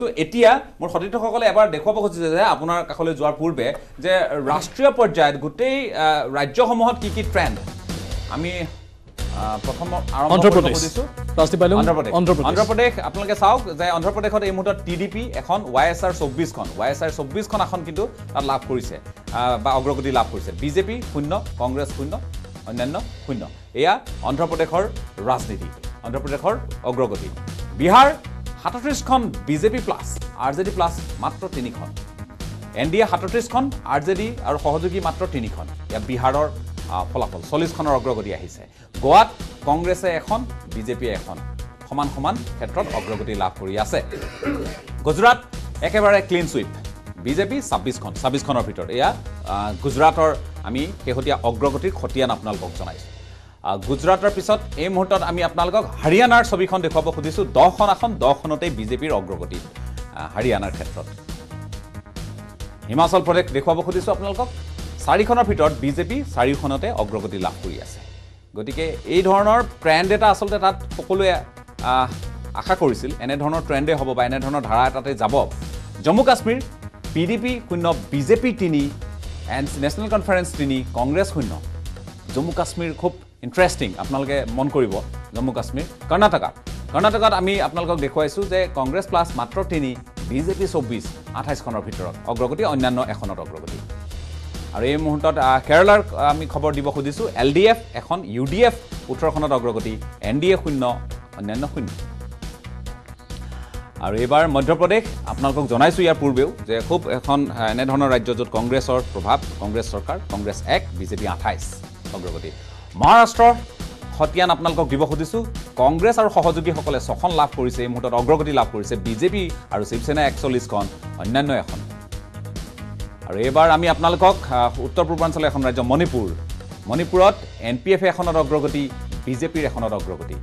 তো এতিয়া মোৰ সতীৰ্থসকলে এবাৰ দেখুৱাব খুজিছে যে আপোনাৰ কাষলৈ যোৱাৰ পূৰ্বে যে ৰাষ্ট্ৰীয় পৰ্যায়ত গোটেই ৰাজ্যসমূহত কি কি ট্ৰেণ্ড আমি প্ৰথম অন্ধ্ৰপ্ৰদেশ। আপোনালোকে চাওক যে অন্ধ্ৰপ্ৰদেশত এই মুহূৰ্তত টি ডি পি এখন ৱাই এছ আৰ চৌব্বিছখন ৱাই এছ আৰ চৌব্বিছখন আসন কিন্তু তাত লাভ কৰিছে বা অগ্ৰগতি লাভ কৰিছে। বিজেপি শূন্য কংগ্ৰেছ শূন্য অন্যান্য শূন্য। এয়া অন্ধ্ৰপ্ৰদেশৰ ৰাজনীতি অন্ধ্ৰপ্ৰদেশৰ অগ্ৰগতি। Bihar সাতত্ৰিছখন BJP plus R J D plus মাত্ৰ তিনিখন। এন ডি এ সাতত্ৰিছখন আৰ জে ডি আৰু সহযোগী মাত্ৰ তিনিখন। ইয়াত বিহাৰৰ ফলাফল চল্লিছখনৰ অগ্ৰগতি আহিছে। গোৱাত কংগ্ৰেছে এখন বিজেপিয়ে এখন। সমান সমান ক্ষেত্ৰত অগ্ৰগতি লাভ কৰি আছে। গুজৰাট একেবাৰে ক্লিন চুইপ বিজেপি ছাব্বিছখন ছাব্বিছখনৰ ভিতৰত। এয়া গুজৰাটৰ আমি শেহতীয়া অগ্ৰগতিৰ খতিয়ান আপোনালোকক জনাইছোঁ। গুজৰাটৰ পিছত এই মুহূৰ্তত আমি আপোনালোকক হাৰিয়ানাৰ ছবিখন দেখুৱাব খুজিছোঁ। দহখন আসন দহখনতেই বিজেপিৰ অগ্ৰগতি হাৰিয়ানাৰ ক্ষেত্ৰত। হিমাচল প্ৰদেশ দেখুৱাব খুজিছোঁ আপোনালোকক। চাৰিখনৰ ভিতৰত বিজেপি চাৰিওখনতে অগ্ৰগতি লাভ কৰি আছে। গতিকে এই ধৰণৰ ট্ৰেণ্ড এটা আচলতে তাত সকলোৱে আশা কৰিছিল এনেধৰণৰ ট্ৰেণ্ডে হ'ব বা এনেধৰণৰ ধাৰা এটাতে যাব। Jammu Kashmir P D P শূন্য বিজেপি তিনি এণ্ড নেশ্যনেল কনফাৰেন্স তিনি কংগ্ৰেছ শূন্য। জম্মু কাশ্মীৰ খুব ইণ্টাৰেষ্টিং আপোনালোকে মন কৰিব জম্মু কাশ্মীৰ। কৰ্ণাটকা। কৰ্ণাটকাত আমি আপোনালোকক দেখুৱাইছোঁ যে কংগ্ৰেছ প্লাছ মাত্ৰ তিনি বিজেপি চৌব্বিছ আঠাইছখনৰ ভিতৰত। অগ্ৰগতি অন্যান্য এখনত অগ্ৰগতি। আৰু এই মুহূৰ্তত কেৰালাৰ আমি খবৰ দিব খুজিছোঁ এল ডি এফ এখন ইউ ডি এফ ওঠৰখনত অগ্ৰগতি এন ডি এ শূন্য অন্যান্য শূন্য। আৰু এইবাৰ মধ্যপ্ৰদেশ আপোনালোকক জনাইছোঁ ইয়াৰ পূৰ্বেও যে খুব এখন এনেধৰণৰ ৰাজ্য য'ত কংগ্ৰেছৰ প্ৰভাৱ কংগ্ৰেছ চৰকাৰ কংগ্ৰেছ এক বিজেপি আঠাইছ। অগ্ৰগতি। মহাৰাষ্ট্ৰৰ খতিয়ান আপোনালোকক দিব খুজিছোঁ। কংগ্ৰেছ আৰু সহযোগীসকলে ছখন লাভ কৰিছে এই মুহূৰ্তত অগ্ৰগতি লাভ কৰিছে বিজেপি আৰু শিৱসেনা একচল্লিছখন অন্যান্য এখন। আৰু এইবাৰ আমি আপোনালোকক উত্তৰ পূৰ্বাঞ্চলৰ এখন ৰাজ্য মণিপুৰ। মণিপুৰত এন পি এফ এখনত অগ্ৰগতি বিজেপিৰ এখনত অগ্ৰগতি।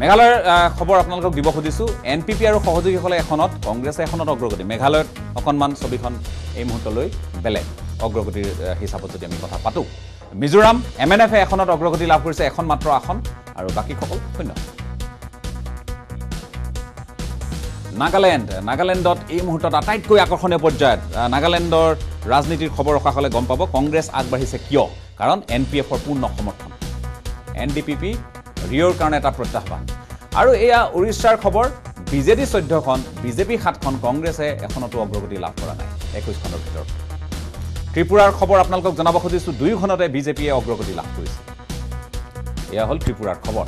মেঘালয়ৰ খবৰ আপোনালোকক দিব খুজিছোঁ। এন পি পি আৰু সহযোগীসকলে এখনত কংগ্ৰেছে এখনত অগ্ৰগতি। মেঘালয়ত অকণমান ছবিখন এই মুহূৰ্তলৈ বেলেগ। অগ্ৰগতিৰ হিচাপত যদি আমি কথা পাতোঁ। মিজোৰাম এম এন এফে এখনত অগ্ৰগতি লাভ কৰিছে এখন মাত্ৰ আসন আৰু বাকীসকল শূন্য। নাগালেণ্ড নাগালেণ্ডত এই মুহূৰ্তত আটাইতকৈ আকৰ্ষণীয় পৰ্যায়ত নাগালেণ্ডৰ ৰাজনীতিৰ খবৰ ৰখা হ'লে গম পাব কংগ্ৰেছ আগবাঢ়িছে কিয় কাৰণ এন পি এফৰ পূৰ্ণ সমৰ্থন। এন ডি পি পি ৰিঅ'ৰ কাৰণে এটা প্ৰত্যাহ্বান। আৰু এয়া উৰিষ্যাৰ খবৰ বিজেডি চৈধ্যখন বিজেপি সাতখন কংগ্ৰেছে এখনতো অগ্ৰগতি লাভ কৰা নাই। একৈছখনৰ ভিতৰত। ত্ৰিপুৰাৰ খবৰ আপোনালোকক জনাব খুজিছোঁ। দুয়োখনতে বিজেপিয়ে অগ্ৰগতি লাভ কৰিছে। এয়া হ'ল ত্ৰিপুৰাৰ খবৰ।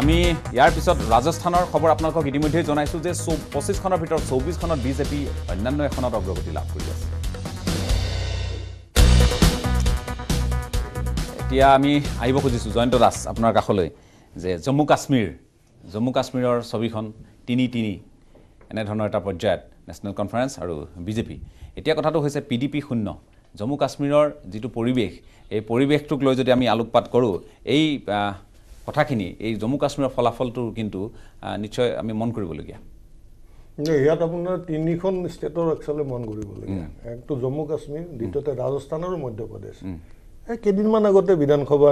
আমি ইয়াৰ পিছত ৰাজস্থানৰ খবৰ আপোনালোকক ইতিমধ্যেই জনাইছোঁ যে চৌ পঁচিছখনৰ ভিতৰত চৌবিছখনত বিজেপি অন্যান্য এখনত অগ্ৰগতি লাভ কৰি আছে। এতিয়া আমি আহিব খুজিছোঁ জয়ন্ত দাস আপোনাৰ কাষলৈ যে জম্মু কাশ্মীৰ জম্মু কাশ্মীৰৰ ছবিখন তিনি তিনি এনেধৰণৰ এটা পৰ্যায়ত নেশ্যনেল কনফাৰেন্স আৰু বিজেপি। এতিয়া কথাটো হৈছে পি ডি পি শূন্য। জম্মু কাশ্মীৰৰ যিটো পৰিৱেশ এই পৰিৱেশটোক লৈ যদি আমি আলোকপাত কৰোঁ এই কথাখিনি এই জম্মু কাশ্মীৰৰ ফলাফলটো কিন্তু নিশ্চয় আমি মন কৰিবলগীয়া। ইয়াত আপোনাৰ তিনিখন ষ্টেটৰ একচুৱেলি মন কৰিবলগীয়া। একটো জম্মু কাশ্মীৰ দ্বিতীয়তে ৰাজস্থান আৰু মধ্যপ্ৰদেশ। এই কেইদিনমান আগতে বিধানসভা